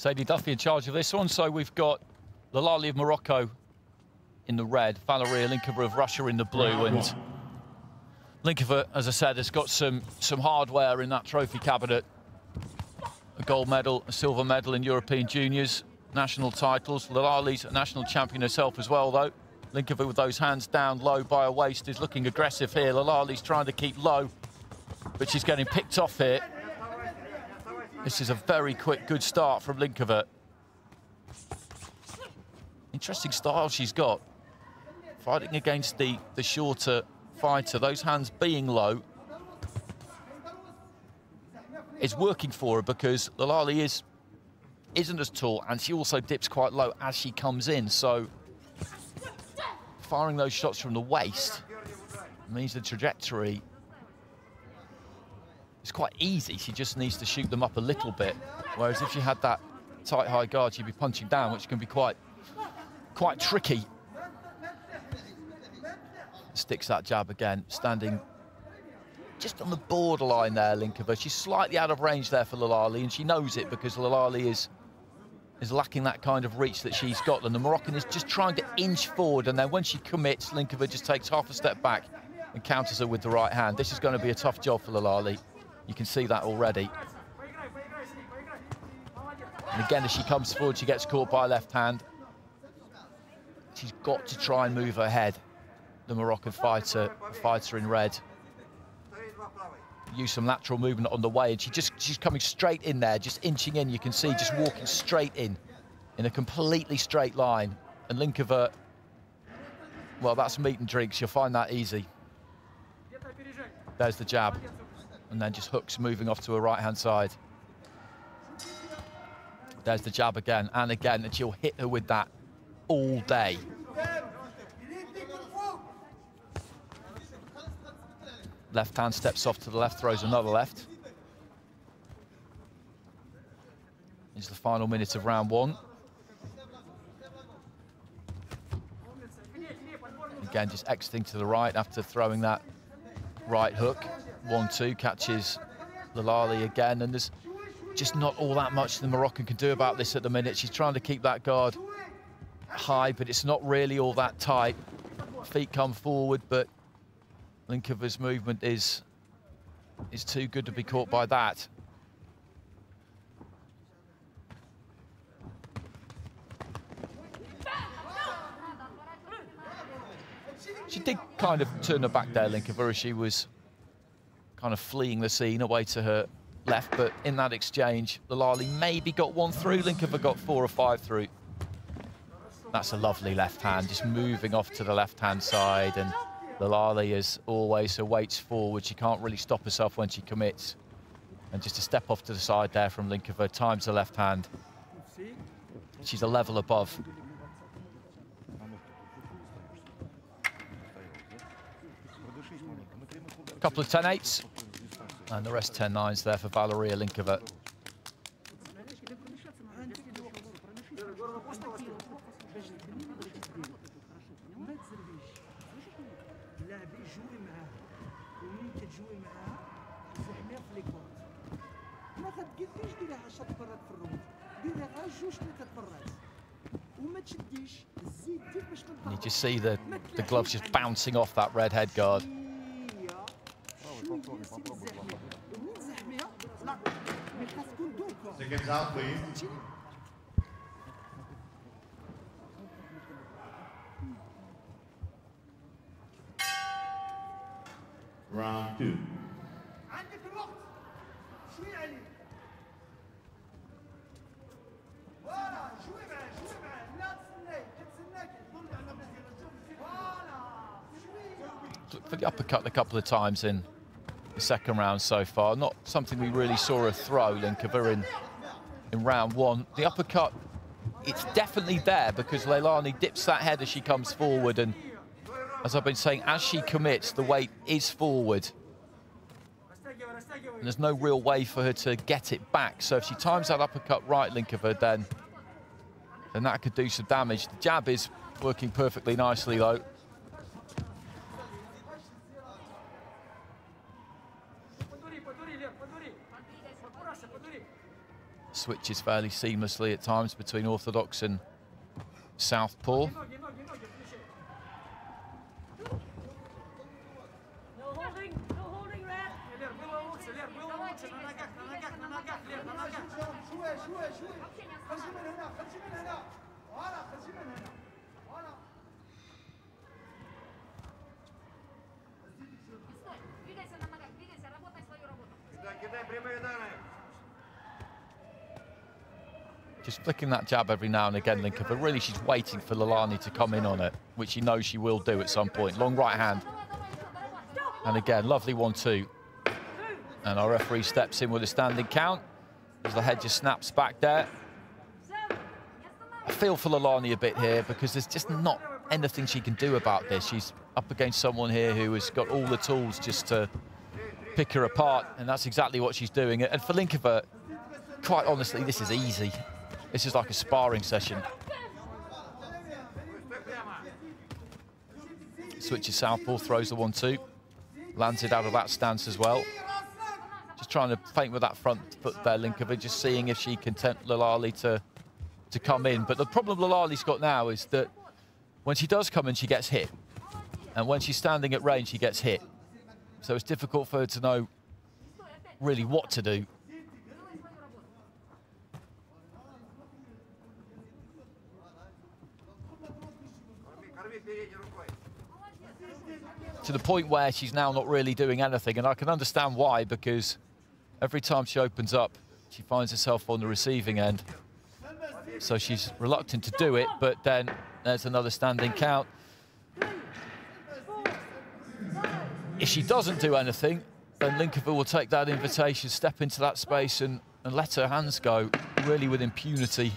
Sadie Duffy in charge of this one. So we've got Laghlali of Morocco in the red, Valeria Linkova of Russia in the blue, and Linkova, as I said, has got some, some hardware in that trophy cabinet. A gold medal, a silver medal in European juniors, national titles. Laghlali's a national champion herself as well, though. Linkova with those hands down low by her waist is looking aggressive here. Laghlali's trying to keep low, but she's getting picked off here. This is a very quick, good start from Linkova. Interesting style she's got. Fighting against the, the shorter fighter, those hands being low is working for her because Laghlali is, isn't as tall and she also dips quite low as she comes in. So firing those shots from the waist means the trajectory is quite easy. She just needs to shoot them up a little bit. Whereas if she had that tight high guard, she'd be punching down, which can be quite, quite tricky. Sticks that jab again, standing just on the borderline there, Linkova. She's slightly out of range there for Laghlali, and she knows it because Laghlali is is lacking that kind of reach that she's got. And the Moroccan is just trying to inch forward, and then when she commits, Linkova just takes half a step back and counters her with the right hand. This is going to be a tough job for Laghlali. You can see that already. And again, as she comes forward, she gets caught by left hand. She's got to try and move her head, the Moroccan fighter, fighter in red. Use some lateral movement on the way, and she just she's coming straight in there, just inching in. You can see just walking straight in, in a completely straight line. And Linkova, well, that's meat and drinks. You'll find that easy. There's the jab, and then just hooks moving off to her right-hand side. There's the jab again and again, and she'll hit her with that all day. Left hand steps off to the left, throws another left. It's the final minute of round one. Again, just exiting to the right after throwing that right hook. One, two, catches Laghlali again. And there's just not all that much the Moroccan can do about this at the minute. She's trying to keep that guard high, but it's not really all that tight. Feet come forward, but Linkova's movement is is too good to be caught by that. She did kind of turn her back there, Linkova, as she was kind of fleeing the scene away to her left, but in that exchange, Laghlali maybe got one through, Linkova got four or five through. That's a lovely left hand, just moving off to the left-hand side, and Laghlali, as always, so waits forward. She can't really stop herself when she commits. And just a step off to the side there from Linkova, times the left hand. She's a level above. A couple of 10-8s, and the rest 10-9s there for Valeria Linkova. Did you just see the, the gloves just bouncing off that red head guard. Seconds out, please. Round two. عندك الوقت شوي علي فوالا شوي معاه شوي معاه لا تستناك تستناك تظن على فوالا شوي For the uppercut a couple of times in the second round so far. Not something we really saw her throw, Linkova, in, in round one. The uppercut, it's definitely there because Laghlali dips that head as she comes forward and as I've been saying, as she commits, the weight is forward. And there's no real way for her to get it back. So if she times that uppercut right, Linkova, then, then that could do some damage. The jab is working perfectly nicely, though. Switches fairly seamlessly at times between orthodox and southpaw. Just flicking that jab every now and again, Linker, but really she's waiting for Laghlali to come in on it, which she knows she will do at some point. Long right hand. And again, lovely one-two. And our referee steps in with a standing count as the head just snaps back there. I feel for Laghlali a bit here because there's just not anything she can do about this. She's up against someone here who has got all the tools just to pick her apart, and that's exactly what she's doing. And for Linkova, quite honestly, this is easy. This is like a sparring session. Switches southpaw, throws the one-two, lands it out of that stance as well. Just trying to feint with that front foot there, Linkova, just seeing if she can tempt Laghlali to, to come in. But the problem Laghlali's got now is that when she does come in, she gets hit. And when she's standing at range, she gets hit. So it's difficult for her to know really what to do. To the point where she's now not really doing anything. And I can understand why, because every time she opens up, she finds herself on the receiving end. So she's reluctant to do it, but then there's another standing count. If she doesn't do anything, then Linkova will take that invitation, step into that space and, and let her hands go, really with impunity.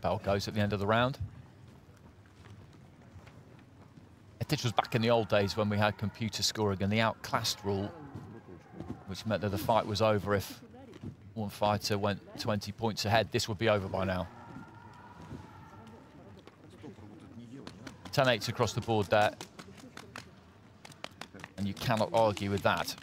Bell goes at the end of the round. This was back in the old days when we had computer scoring and the outclassed rule, which meant that the fight was over if one fighter went 20 points ahead. This would be over by now. 10-8 across the board there. And you cannot argue with that.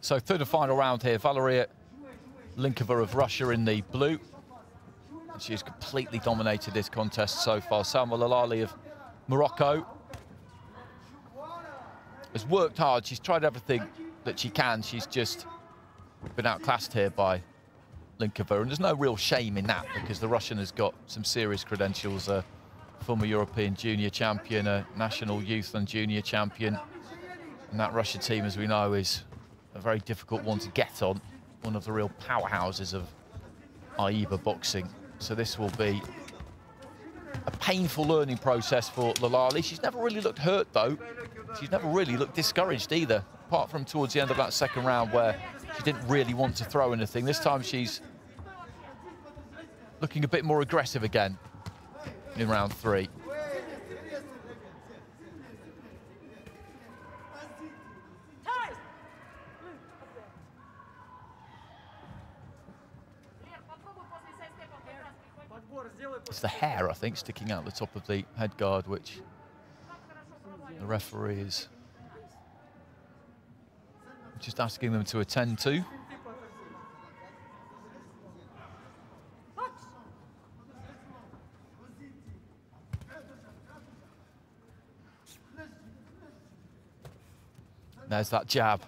So third and final round here, Valeria Linkova of Russia in the blue. She's completely dominated this contest so far. Salma Laghlali of Morocco has worked hard. She's tried everything that she can. She's just been outclassed here by Linkova. And there's no real shame in that because the Russian has got some serious credentials. A former European junior champion, a national youth and junior champion. And that Russia team, as we know, is a very difficult one to get on. One of the real powerhouses of AIBA boxing. So this will be a painful learning process for Laghlali. She's never really looked hurt, though. She's never really looked discouraged either, apart from towards the end of that second round where she didn't really want to throw anything. This time she's looking a bit more aggressive again in round three. It's the hair, I think, sticking out the top of the head guard, which the referee is just asking them to attend to. There's that jab.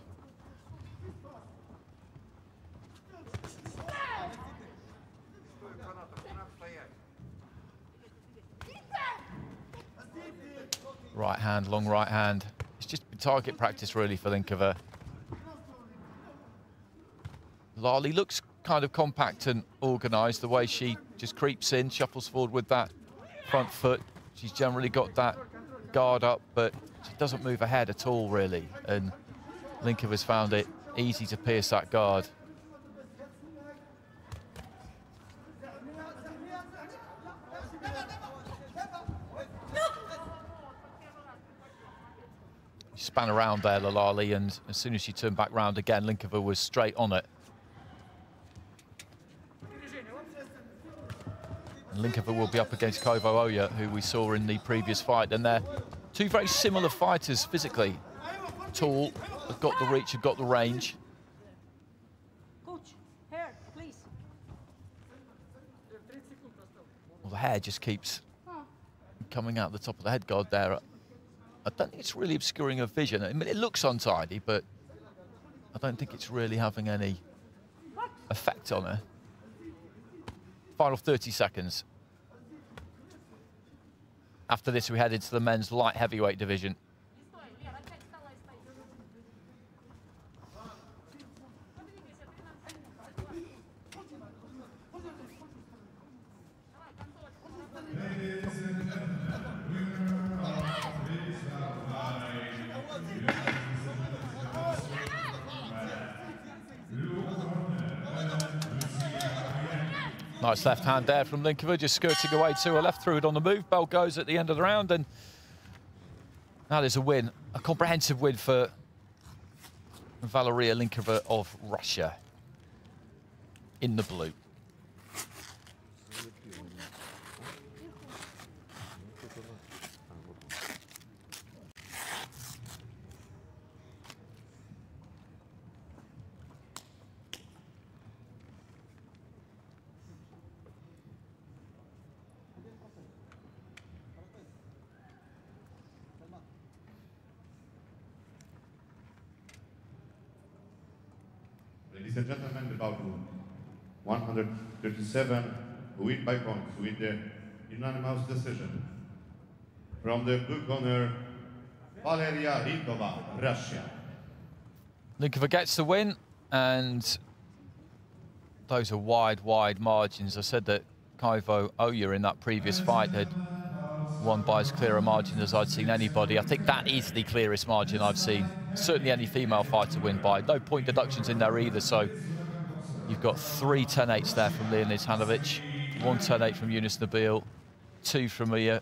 Right hand, long right hand. It's just target practice really for Linkova. Lali looks kind of compact and organised the way she just creeps in, shuffles forward with that front foot. She's generally got that guard up, but she doesn't move ahead at all really. And Linkova's found it easy to pierce that guard. Span around there, Laghlali, and as soon as she turned back round again, Linkova was straight on it. And Linkova will be up against Kovo Oya, who we saw in the previous fight. And they're two very similar fighters physically. Tall, have got the reach, have got the range. Coach, here, please. Well, the hair just keeps coming out the top of the head guard there. I don't think it's really obscuring her vision. I mean, it looks untidy, but I don't think it's really having any effect on her. Final 30 seconds. After this, we head into the men's light heavyweight division. Nice left hand there from Linkova, just skirting away to her left, through it on the move. Bell goes at the end of the round, and that is a win, a comprehensive win for Valeria Linkova of Russia in the blue. Ladies and gentlemen, the bout 137 win by points with the unanimous decision. From the blue corner, Valeria Rikova, Russia. Linkova gets the win, and those are wide, wide margins. I said that Kaivo Oya in that previous fight had won by as clear a margin as I'd seen anybody. I think that is the clearest margin I've seen. Certainly any female fighter win by. No point deductions in there either, so you've got three 10-8s there from Leonid Hanovic, one 10-8 from Yunus Nabil, two from Mia